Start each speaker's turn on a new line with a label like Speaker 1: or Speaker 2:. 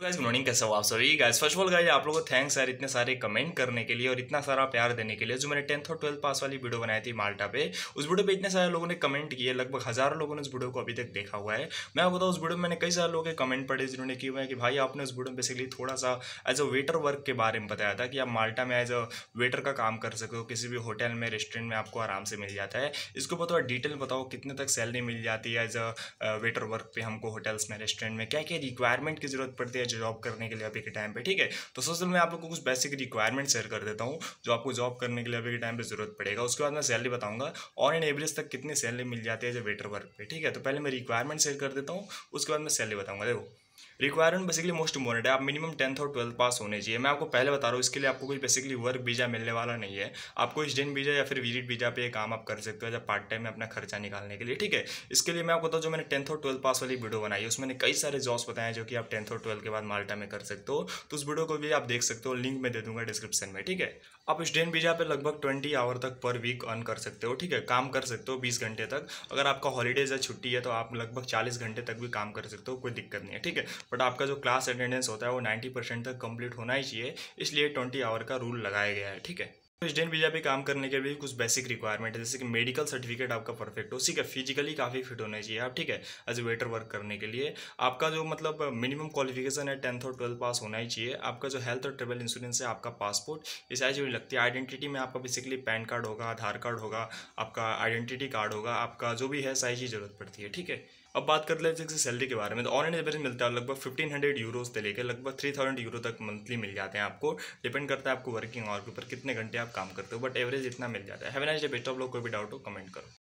Speaker 1: Guys good morning कैसे हो आप सभी? Guys first of all guys आप लोगों को थैंक्स यार इतने सारे कमेंट करने के लिए और इतना सारा प्यार देने के लिए। जो मैंने टेंथ और ट्वेल्थ पास वाली वीडियो बनाई थी माल्टा पे, उस वीडियो पे इतने सारे लोगों ने कमेंट किए, लगभग हज़ारों लोगों ने उस वीडियो को अभी तक देखा हुआ है। मैं आपको बताऊँ, उस वीडियो में मैंने कई सारे लोगों के कमेंट पढ़े जिन्होंने किए हुए कि भाई, आपने उस वीडियो में बेसिकली थोड़ा सा एज अ वेटर वर्क के बारे में बताया था कि आप माल्टा में एज अ वेटर का काम कर सकते हो किसी भी होटल में रेस्टोरेंट में आपको आराम से मिल जाता है। इसको ऊपर थोड़ा डिटेल बताओ, कितने तक सैलरी मिल जाती है एज अ वेटर वर्क पे हमको होटल्स में रेस्टोरेंट में क्या क्या रिक्वायरमेंट की ज़रूरत पड़ती है जॉब करने के लिए अभी के टाइम पे, ठीक है? तो सबसे पहले मैं आप लोग को कुछ बेसिक रिक्वायरमेंट शेयर कर देता हूँ, जो आपको जॉब करने के लिए अभी के टाइम पे ज़रूरत पड़ेगा। उसके बाद मैं सैलरी बताऊँगा ऑन इन एवरेज तक कितनी सैलरी मिल जाती है जो वेटर वर्क पे, ठीक है? तो पहले मैं रिक्वायरमेंट शेयर कर देता हूँ, उसके बाद मैं सैलरी बताऊँगा। देखो रिक्वायरमेंट बेसिकली मोस्ट इंपॉर्टेंट है। आप मिनिमम टेंथ और ट्वेल्थ पास होने चाहिए। मैं आपको पहले बता रहा हूँ, इसके लिए आपको कोई बेसिकली वर्क वीज़ा मिलने वाला नहीं है। आपको इस स्टूडेंट वीज़ा या फिर विज़िट वीज़ा पे काम आप कर सकते हो, जब पार्ट टाइम में अपना खर्चा निकालने के लिए। ठीक है? इसके लिए मैं आपको बताऊँ, जो मैंने टेंथ और ट्वेल्थ पास वाली वीडियो बनाई है, उसमें कई सारे जॉब्स बताए जो कि आप टेंथ और ट्वेल्थ के बाद माल्टा में कर सकते हो। तो उस वीडियो को भी आप देख सकते हो लिंक में दे दूँगा डिस्क्रिप्शन में। ठीक है? आप स्टूडेंट वीज़ा पर लगभग ट्वेंटी आवर तक पर वीक अर्न कर सकते हो। ठीक है? काम कर सकते हो बीस घंटे तक। अगर आपका हॉलीडेज है छुट्टी है तो आप लगभग चालीस घंटे तक भी काम कर सकते हो, कोई दिक्कत नहीं है। ठीक है? बट आपका जो क्लास अटेंडेंस होता है वो नाइन्टी परसेंट तक कंप्लीट होना ही चाहिए, इसलिए ट्वेंटी आवर का रूल लगाया गया है, ठीक है? तो स्टूडेंट वीज़ा पे काम करने के लिए कुछ बेसिक रिक्वायरमेंट है, जैसे कि मेडिकल सर्टिफिकेट आपका परफेक्ट हो। ठीक है फिजिकली काफ़ी फिट होना चाहिए आप, ठीक है एज ए वेटर वर्क करने के लिए। आपका जो मतलब मिनिमम क्वालिफिकेशन है टेंथ और ट्वेल्थ पास होना ही चाहिए। आपका जो हेल्थ और ट्रेवल इंश्योरेंस है, आपका पासपोर्ट ये सारी जो लगती। है आइडेंटिटी में आपका बेसिकली पैन कार्ड होगा, आधार कार्ड होगा, आपका आइडेंटिटी कार्ड होगा, आपका जो भी है, सारी चीज़ ज़रूरत पड़ती है, ठीक है। अब बात कर लेते हैं सैलरी के बारे में तो ऑन एंड एवरेज मिलता है, लगभग फिफ्टीन हंड्रेड यूरोज से लेकर लगभग थ्री थाउज़ेंड यूरो तक मंथली मिल जाते हैं आपको। डिपेंड करता है आपको वर्किंग आवर के ऊपर कितने घंटे आप काम करते हो बट एवरेज इतना मिल जाता है। हैव नाइस डे बेस्ट आप लोग कोई भी डाउट हो कमेंट करो।